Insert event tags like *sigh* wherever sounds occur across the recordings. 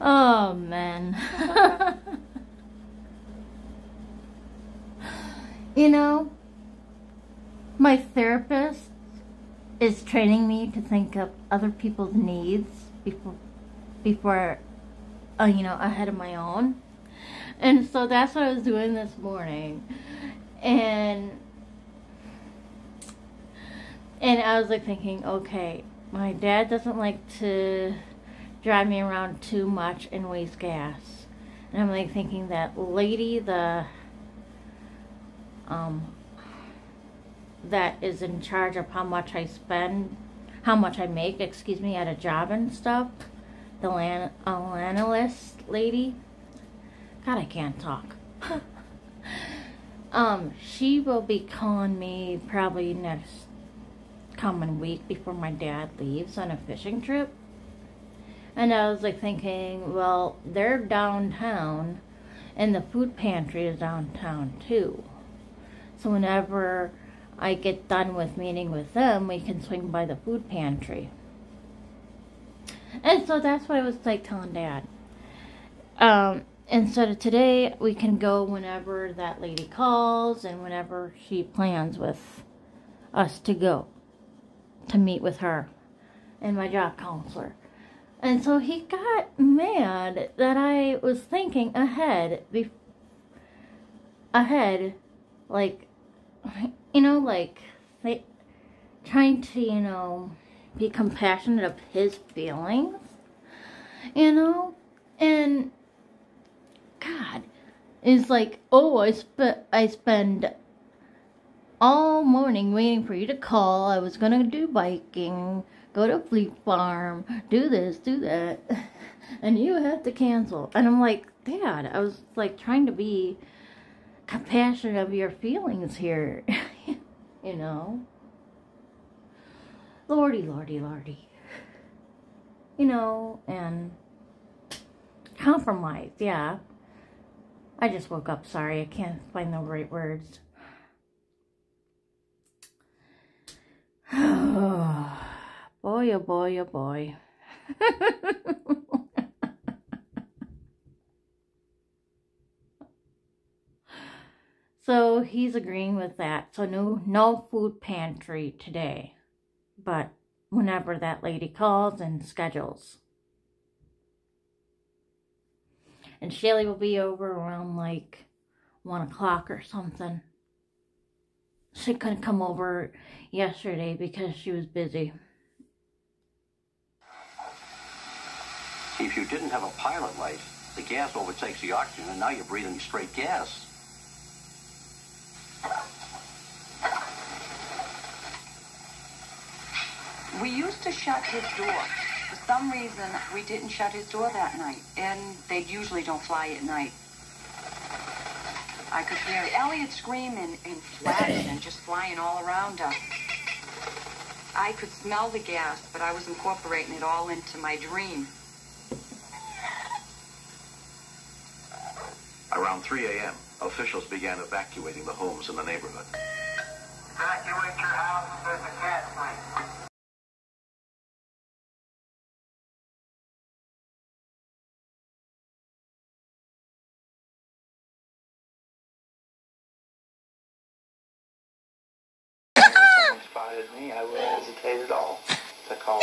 Oh, man. *laughs* you know, my therapist is training me to think of other people's needs before, before, uh, you know, ahead of my own. And so that's what I was doing this morning. And and I was like thinking, okay, my dad doesn't like to drive me around too much and waste gas. And I'm like thinking that lady, the um, that is in charge of how much I spend, how much I make, excuse me, at a job and stuff, the land, uh, analyst lady. God, I can't talk. *laughs* um, she will be calling me probably next coming week before my dad leaves on a fishing trip. And I was like thinking, well, they're downtown and the food pantry is downtown too. So whenever I get done with meeting with them, we can swing by the food pantry. And so that's what I was like telling dad. Um, instead of today, we can go whenever that lady calls and whenever she plans with us to go to meet with her and my job counselor. And so he got mad that I was thinking ahead, be- ahead, like, you know, like, trying to, you know, be compassionate of his feelings, you know, and God, is like, oh, I spent, I spend all morning waiting for you to call. I was gonna do biking, go to Fleet Farm, do this, do that, *laughs* and you have to cancel. And I'm like, Dad, I was like trying to be compassionate of your feelings here, *laughs* you know. Lordy, lordy, lordy. You know, and compromise, yeah. I just woke up, sorry, I can't find the right words. *sighs* *sighs* boy, oh boy, oh boy. *laughs* so he's agreeing with that. So no, no food pantry today, but whenever that lady calls and schedules. And Shelly will be over around like one o'clock or something she couldn't come over yesterday because she was busy. If you didn't have a pilot light, the gas overtakes the oxygen, and now you're breathing straight gas. We used to shut his door. For some reason, we didn't shut his door that night, and they usually don't fly at night. I could hear Elliot screaming and flashing and just flying all around us. I could smell the gas, but I was incorporating it all into my dream. Around 3 a.m., officials began evacuating the homes in the neighborhood. Evacuate your houses. There's a gas leak. spotted me, I wouldn't hesitate at all to call.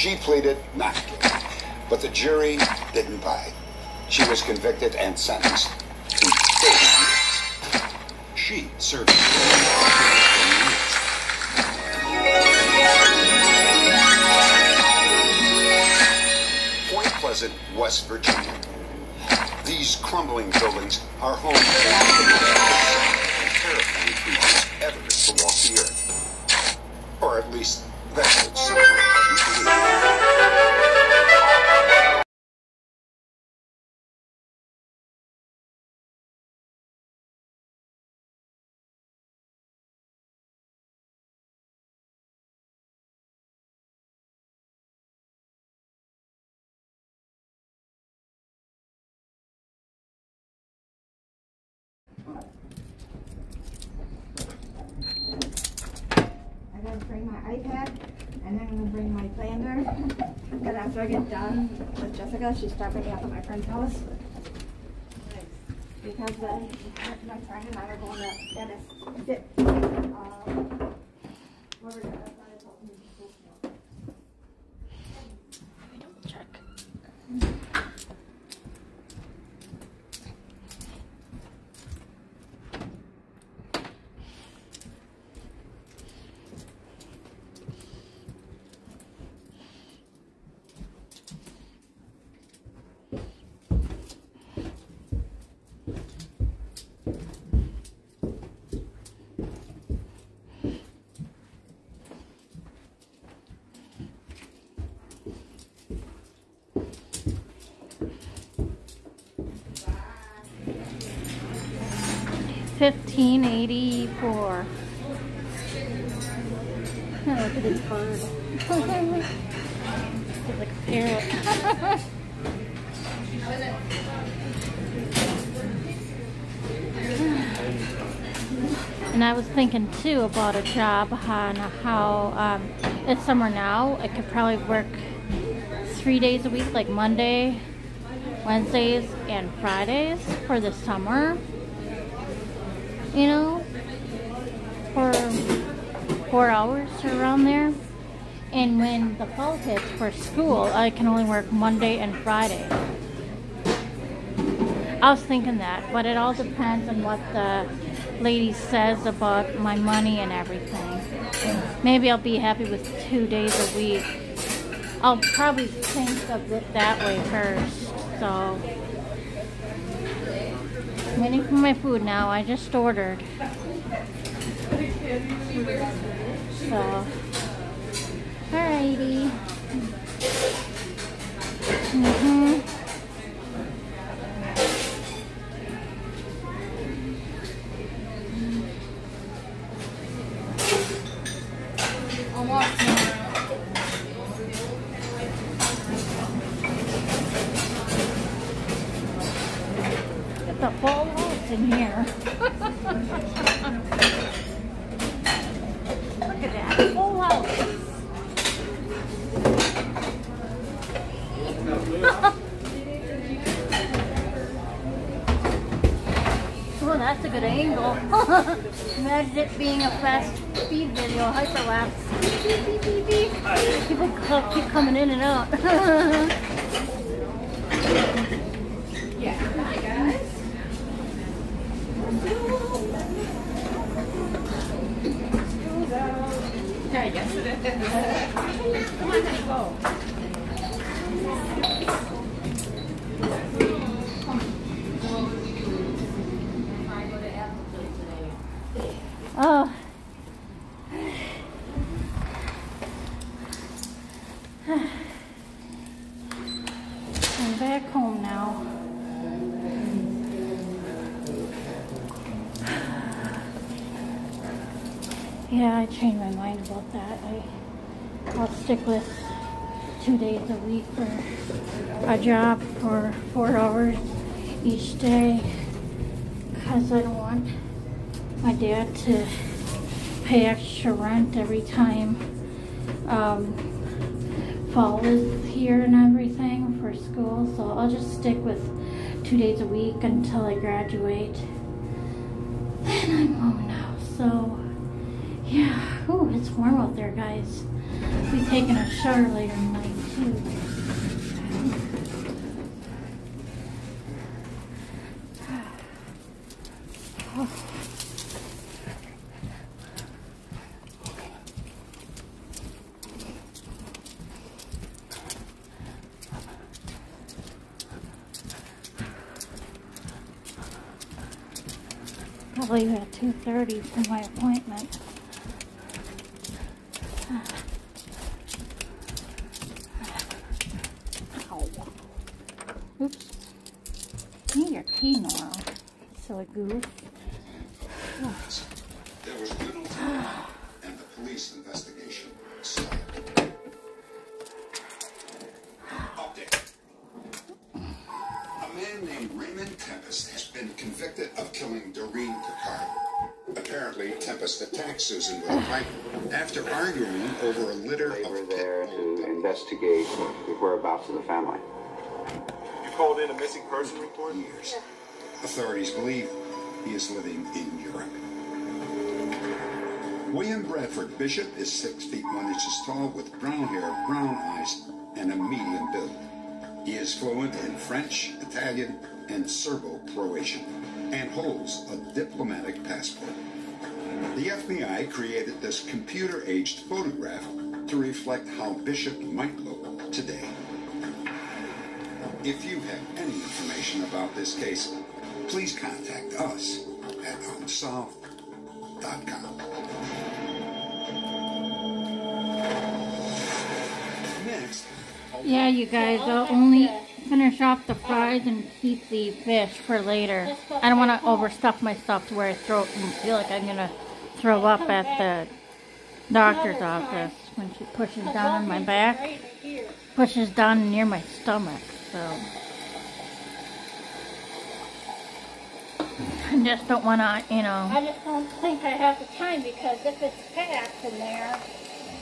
She pleaded not guilty, but the jury didn't buy. She was convicted and sentenced to 30 years. She served Point Pleasant West Virginia. These crumbling buildings are home to the most terrifying creatures ever to walk the earth. Or at least, that's what some believe. I get done with Jessica, she's dropping me off at my friend's house. Because then my friend and I are going to Dennis. Um, 1984. Look at this bird. *laughs* *laughs* and I was thinking too about a job on how um, it's summer now. I could probably work three days a week, like Monday, Wednesdays, and Fridays for the summer. You know, for four hours around there. And when the fall hits for school, I can only work Monday and Friday. I was thinking that, but it all depends on what the lady says about my money and everything. Maybe I'll be happy with two days a week. I'll probably think of it that way first. So, waiting for my food now. I just ordered. So, alrighty. Mhm. Imagine it being a fast speed video, hyperlapse. People keep coming in and out. *laughs* Oh. *sighs* I'm back home now. Yeah, I changed my mind about that. I, I'll stick with two days a week for a job for four hours each day because I don't want my dad to pay extra rent every time um, fall is here and everything for school. So I'll just stick with two days a week until I graduate. Then I'm home now. So yeah, ooh, it's warm out there, guys. Be taking a shower later tonight too. I'll *sighs* leave at 2.30 for my appointment. Years. Authorities believe he is living in Europe. William Bradford Bishop is six feet one inches tall with brown hair, brown eyes, and a medium build. He is fluent in French, Italian, and Serbo-Croatian, and holds a diplomatic passport. The FBI created this computer-aged photograph to reflect how Bishop might look today. If you have any information about this case, please contact us at unsolved.com. Next, Yeah, you guys, I'll only finish off the fries and keep the fish for later. I don't want to overstuff myself to where I throw and feel like I'm gonna throw up at the doctor's office when she pushes down on my back, pushes down near my stomach. So just don't want to, you know. I just don't think I have the time because if it's packed in there,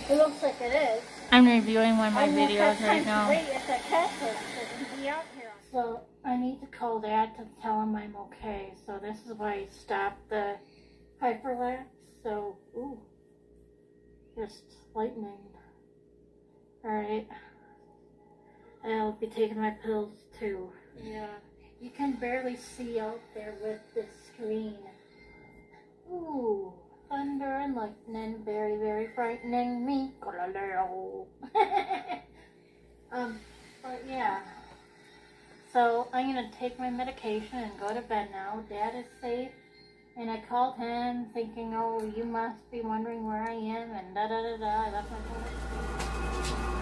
it looks like it is. I'm reviewing one of my I videos right now. wait if that cat doesn't be out here. So I need to call Dad to tell him I'm okay. So this is why I stopped the hyperlapse. So ooh, just lightning. All right. I'll be taking my pills too. Yeah, you can barely see out there with this screen. Ooh, thunder and lightning, very very frightening me. *laughs* um, but yeah. So I'm gonna take my medication and go to bed now. Dad is safe. And I called him thinking, oh, you must be wondering where I am and da da da da. I left my phone.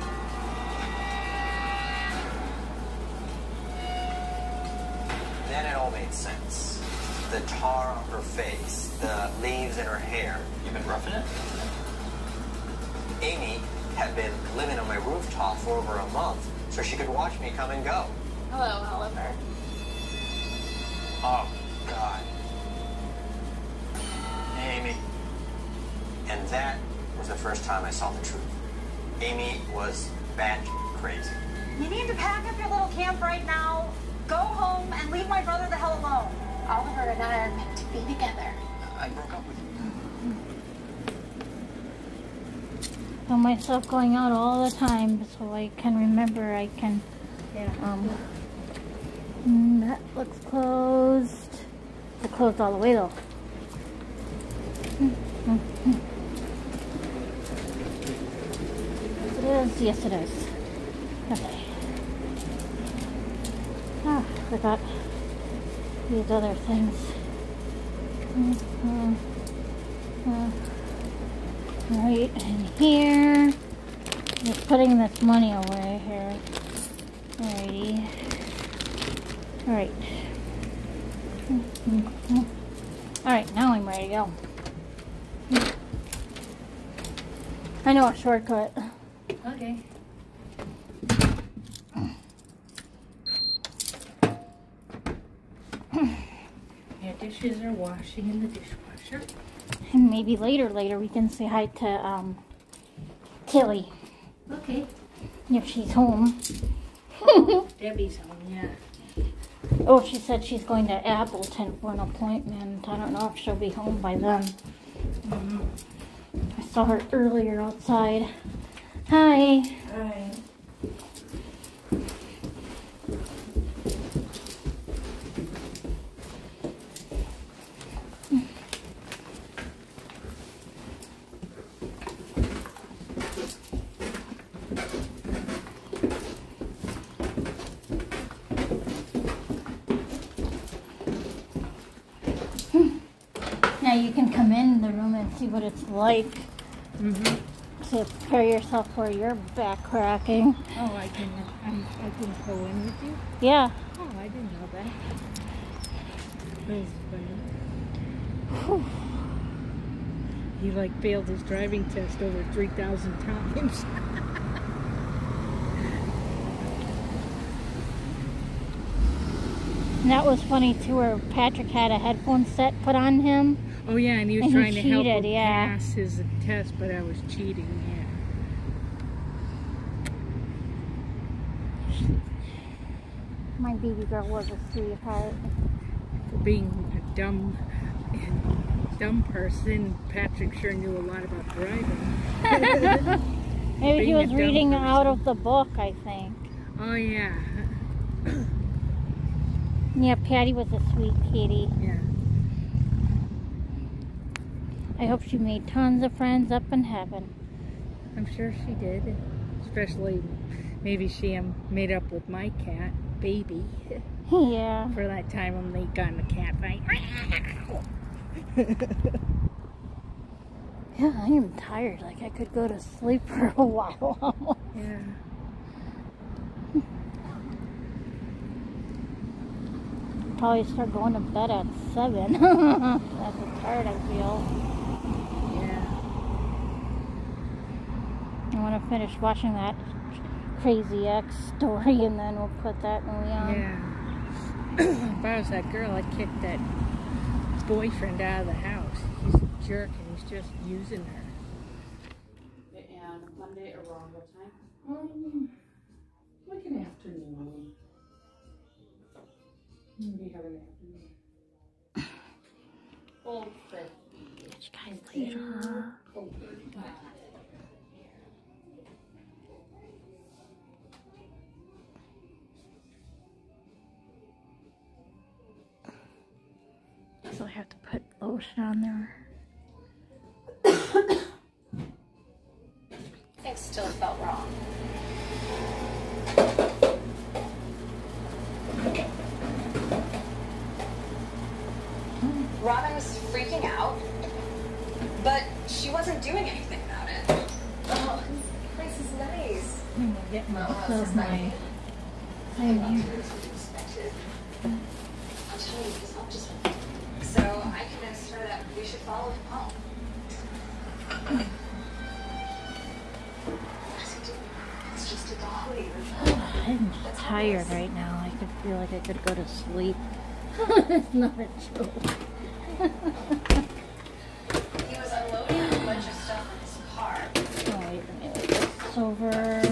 All made sense. The tar on her face, the leaves in her hair. You've been roughing it? Amy had been living on my rooftop for over a month so she could watch me come and go. Hello, Oliver. Oh, God. Amy. And that was the first time I saw the truth. Amy was bat crazy. You need to pack up your little camp right now, go home, and leave my brother the hell alone. Oliver and I are meant to be together. I broke up with you. Feel myself going out all the time so I can remember I can. Yeah. Um, that looks closed. It's closed all the way though. Mm, mm, mm. Yes, it is. Yes, it is. Okay. Ah, forgot these other things. Mm, mm, uh, right in here. Just putting this money away here. Alrighty. Alright. Mm-hmm. Alright, now I'm ready to go. I know a shortcut. Okay. Your dishes are washing in the dishwasher. And maybe later, later we can say hi to um, Tilly Okay. if she's home. *laughs* Debbie's home, yeah. Oh, she said she's going to Appleton for an appointment. I don't know if she'll be home by then. Mm-hmm. I saw her earlier outside. Hi. What it's like Mhm. to prepare yourself for your back cracking. Oh, I can, I'm, I can go in with you? Yeah. Oh, I didn't know that. That was funny. He like failed his driving test over 3,000 times. And that was funny too, where Patrick had a headphone set put on him. Oh yeah, and he was And he trying to help cheated, him yeah. pass his test, but I was cheating, yeah. My baby girl was a sweetheart. For being a dumb, dumb person, Patrick sure knew a lot about driving. *laughs* Maybe he Being was reading person. out of the book, I think. Oh yeah, Yeah, Patty was a sweet kitty. yeah. I hope she made tons of friends up in heaven. I'm sure she did. Especially, maybe she um, made up with my cat, Baby, Yeah. for that time when they got in a cat fight. *laughs* Yeah, I am tired. Like I could go to sleep *laughs* for a while. yeah. Probably start going to bed at seven. *laughs* That's how tired I feel. I want to finish watching that Crazy Ex story and then we'll put that movie on. Yeah. if I was that girl, I'd kick that boyfriend out of the house. He's a jerk and he's just using her. And Monday around what time? Um, like an afternoon. Maybe have an afternoon. Old 50. Catch you guys later. Old 35. actually have to put lotion on there. it still felt wrong. Robin was freaking out, but she wasn't doing anything about it. Oh, this place is nice. I'm gonna get my oh, clothes. Thank you. I'll tell you, am just. So I convinced her that we should follow him home. What is he doing? It's just a dolly. I'm tired right now. I could feel like I could go to sleep. it's *laughs* not a joke. He was unloading a bunch of stuff in his car. Oh, wait a minute. It's over.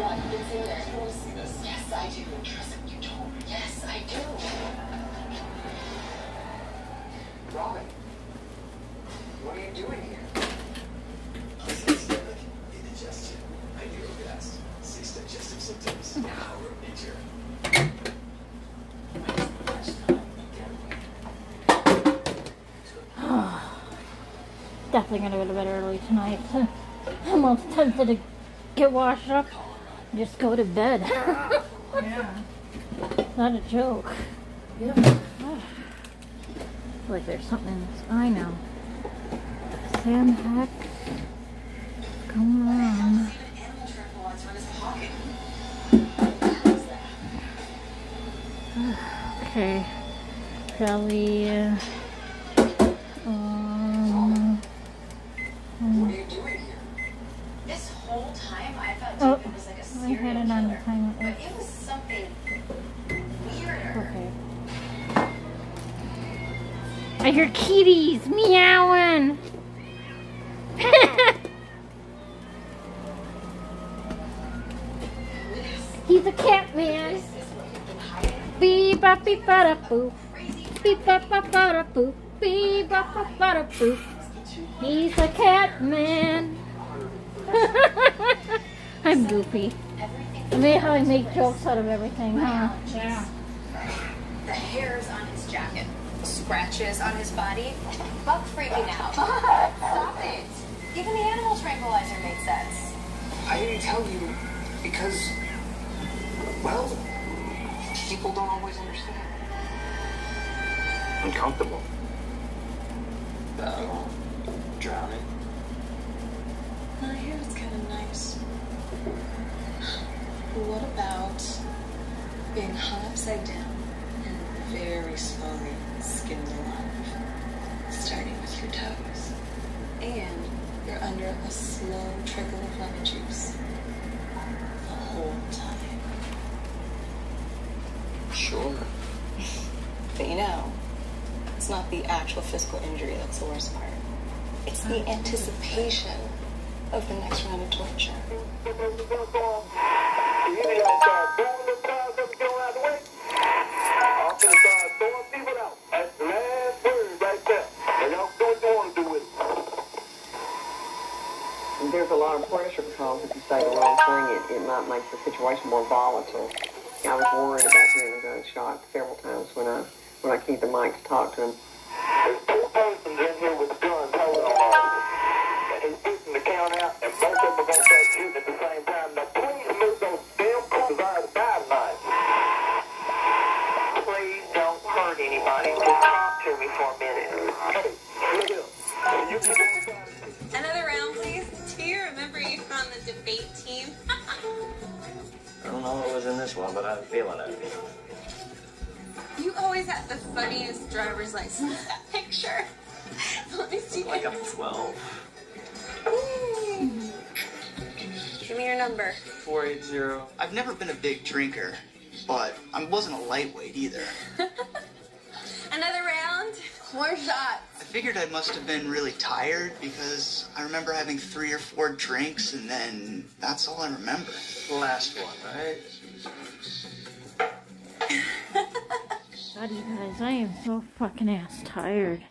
What? It's *sighs* in there. See this? Yes, I do. Trust me, you me. Yes, I do. Robin, what are you doing here? Indigestion. I do best. Six digestive symptoms. Power of nature. Definitely gonna go to bed early tonight. *laughs* I'm almost tempted to get washed up. Just go to bed. *laughs* Yeah. Not a joke. Yeah. like there's something in this. I know. Sam Heck. Come on. *sighs* Okay. Probably. Uh, um, um, What are you doing here? This whole time, I thought Oh, David was like a I serial had it on killer. But it was something weirder. okay. I hear kitties meowing. *laughs* He's a cat man. Beep, bop, beep, ba, da, boo. Crazy Beep bop bop bada boop. Beep bop bop bada boop. He's a cat man. *laughs* I'm goofy. I mean, how I make jokes out of everything, huh? Yeah. The hairs on his jacket, scratches on his body. Buck's freaking out. *laughs* Stop it. Even the animal tranquilizer made sense. I didn't tell you because, well, people don't always understand. Uncomfortable. Uh, drowning. I hear it's kind of nice. What about being hung upside down and very slowly skinned alive? Starting with your toes. And you're under a slow trickle of lemon juice. The whole time. Sure. But you know, it's not the actual physical injury that's the worst part. It's the anticipation of the next round of torture. There's a lot of pressure because if you say the wrong thing, it, it might make the situation more volatile. I was worried about hearing a gunshot several times when I when I keep the mic to talk to him. Fixing to out, and both of them are going to start shooting at the same time. Now, please move those damn cars out of the die tonight. Please don't hurt anybody. Just talk to me for a minute. Hey, look here. You can Another round, please. Do you remember you were on the debate team? *laughs* I don't know what was in this one, but I'm feeling it. You always had the funniest driver's license *laughs* picture. Number. 480. I've never been a big drinker, but I wasn't a lightweight either. *laughs* Another round? More shots. I figured I must have been really tired because I remember having three or four drinks and then that's all I remember. Last one, right? *laughs* God, you guys, I am so fucking ass tired.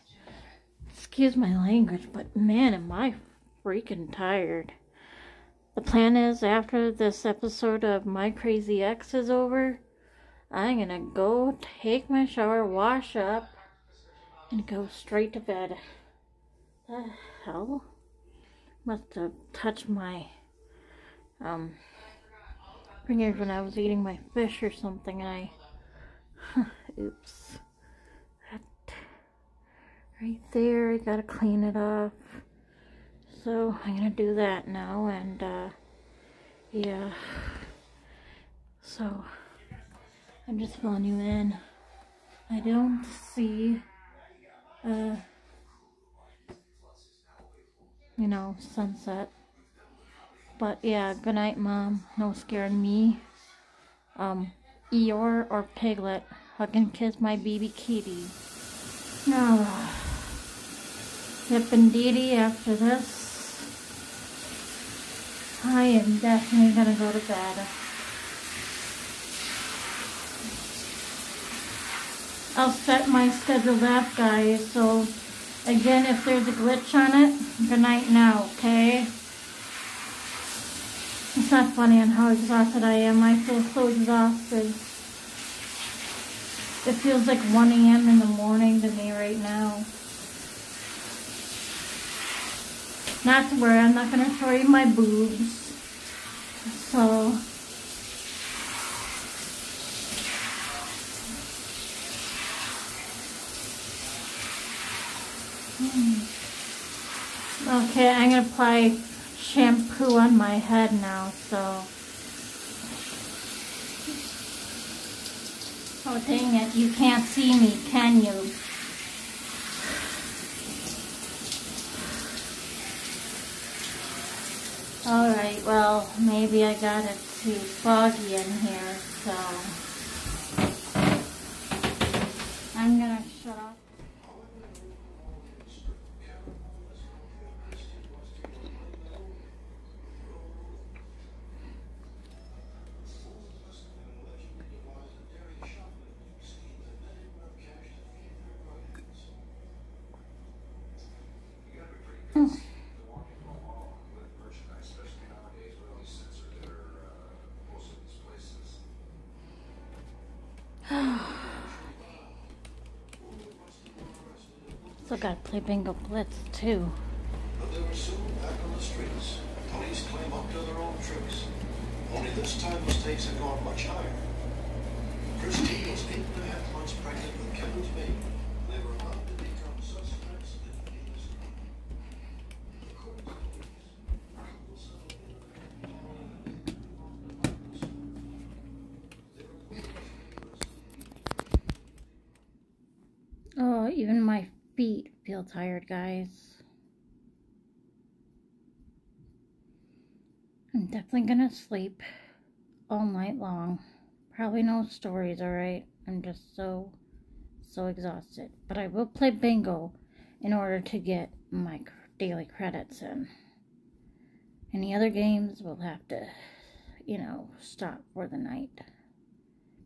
Excuse my language, but man, am I freaking tired. The plan is after this episode of My Crazy Ex is over, I'm gonna go take my shower, wash up, and go straight to bed. The hell? Must have touched my um fingers when I was eating my fish or something, I *laughs* Oops. That right there, I gotta clean it off. So I'm gonna do that now and uh yeah. So I'm just filling you in. I don't see uh you know, sunset. But yeah, good night mom. No scaring me. Um Eeyore or Piglet. Hug and kiss my baby kitty. No. Yep, indeedy, after this, I am definitely gonna go to bed. I'll set my schedule up, guys, so again, if there's a glitch on it, good night now, okay? It's not funny on how exhausted I am. I feel so exhausted. It feels like 1 a.m. in the morning to me right now. Not to worry, I'm not going to show you my boobs. So, Hmm. Okay, I'm gonna apply shampoo on my head now, so. Oh dang it, you can't see me, can you? Alright, well, maybe I got it too foggy in here, so. I'm gonna shut off. To Bingo Blitz too. But they were soon back on the streets. Police claim up to their own tricks. Only this time the stakes had gone much higher. Christine was eight and a half months pregnant with Kevin's baby. They were about to become suspects in the case. Oh, even my tired, guys. I'm definitely gonna sleep all night long. Probably no stories, alright? I'm just so, so exhausted. But I will play bingo in order to get my daily credits in. Any other games will have to, you know, stop for the night.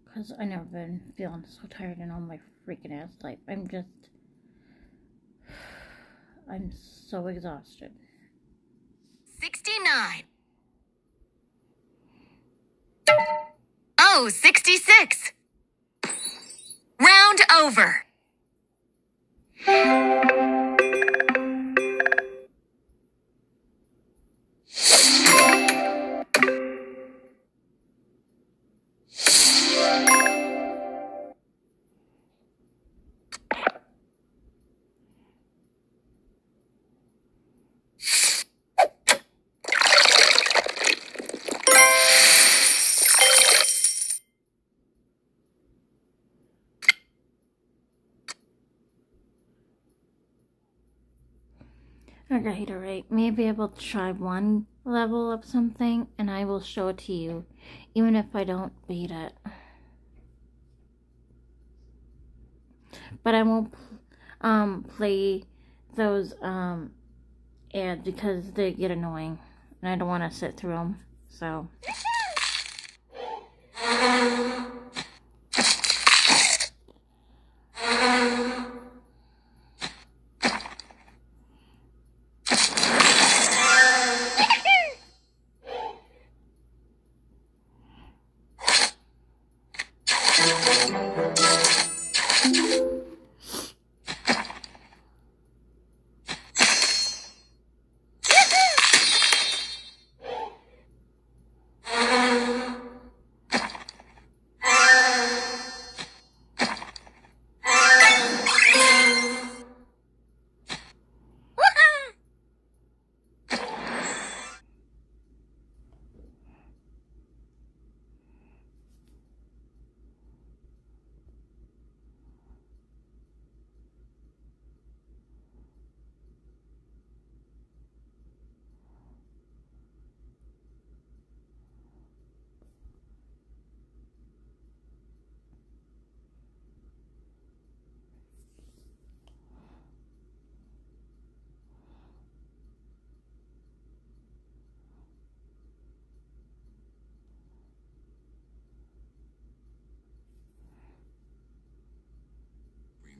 Because i never been feeling so tired in all my freaking ass life. I'm just. I'm so exhausted. 69. Oh, 66. Round over. Alright, alright. Maybe I will try one level of something and I will show it to you, even if I don't beat it. But I won't um, play those um, ads because they get annoying and I don't want to sit through them. So.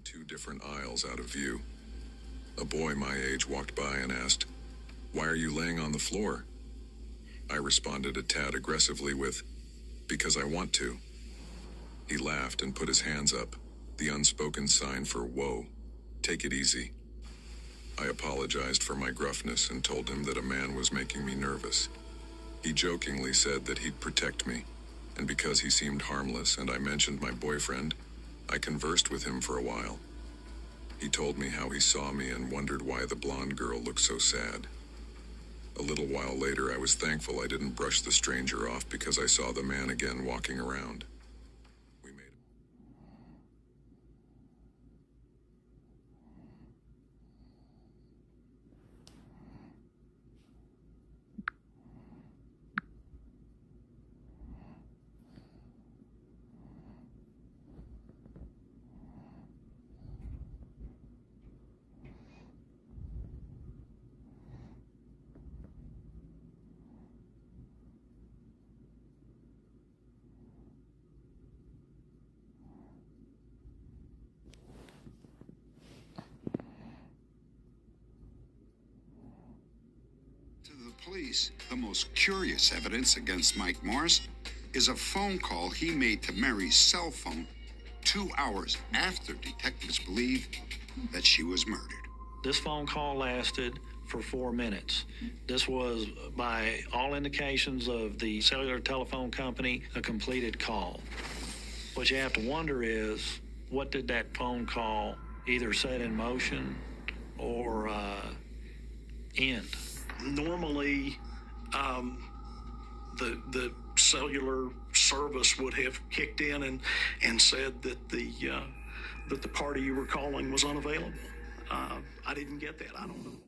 Two different aisles out of view. A boy my age walked by and asked, Why are you laying on the floor? I responded a tad aggressively with, Because I want to. He laughed and put his hands up, the unspoken sign for whoa, take it easy. I apologized for my gruffness and told him that a man was making me nervous. He jokingly said that he'd protect me, and because he seemed harmless and I mentioned my boyfriend, I conversed with him for a while. He told me how he saw me and wondered why the blonde girl looked so sad. A little while later, I was thankful I didn't brush the stranger off because I saw the man again walking around. The police, the most curious evidence against Mike Morris is a phone call he made to Mary's cell phone two hours after detectives believe that she was murdered. This phone call lasted for four minutes. This was, by all indications of the cellular telephone company, a completed call. What you have to wonder is what did that phone call either set in motion or uh, end? Normally, um, the the cellular service would have kicked in and and said that the uh, that the party you were calling was unavailable. Uh, I didn't get that. I don't know.